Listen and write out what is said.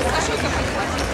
Хорошо, как